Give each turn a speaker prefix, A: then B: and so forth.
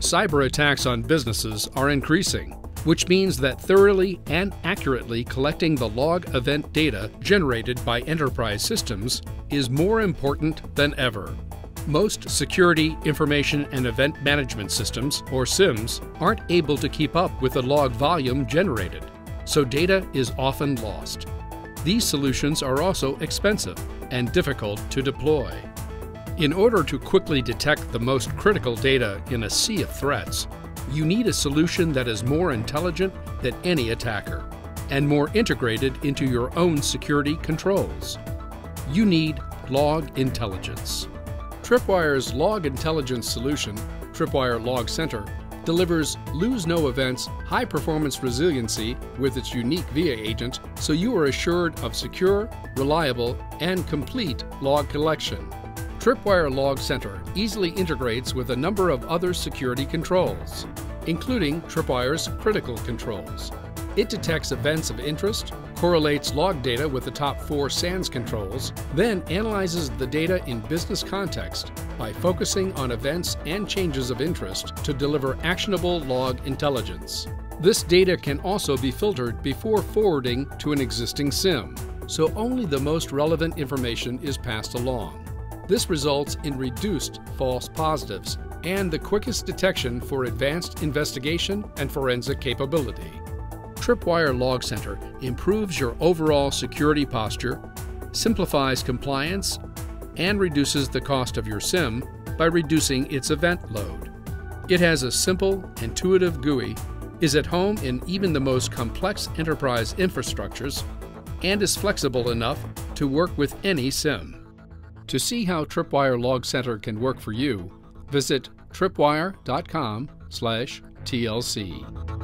A: Cyber attacks on businesses are increasing, which means that thoroughly and accurately collecting the log event data generated by enterprise systems is more important than ever. Most security, information, and event management systems, or SIEMs, aren't able to keep up with the log volume generated, so data is often lost. These solutions are also expensive and difficult to deploy. In order to quickly detect the most critical data in a sea of threats, you need a solution that is more intelligent than any attacker and more integrated into your own security controls. You need Log Intelligence. Tripwire's Log Intelligence solution, Tripwire Log Center, delivers lose no events high performance resiliency with its unique VIA agent so you are assured of secure, reliable, and complete log collection. Tripwire Log Center easily integrates with a number of other security controls, including Tripwire's critical controls. It detects events of interest, correlates log data with the top four SANS controls, then analyzes the data in business context by focusing on events and changes of interest to deliver actionable log intelligence. This data can also be filtered before forwarding to an existing SIEM, so only the most relevant information is passed along. This results in reduced false positives and the quickest detection for advanced investigation and forensic capability. Tripwire Log Center improves your overall security posture, simplifies compliance, and reduces the cost of your SIEM by reducing its event load. It has a simple, intuitive GUI, is at home in even the most complex enterprise infrastructures, and is flexible enough to work with any SIEM. To see how Tripwire Log Center can work for you, visit tripwire.com/tlc.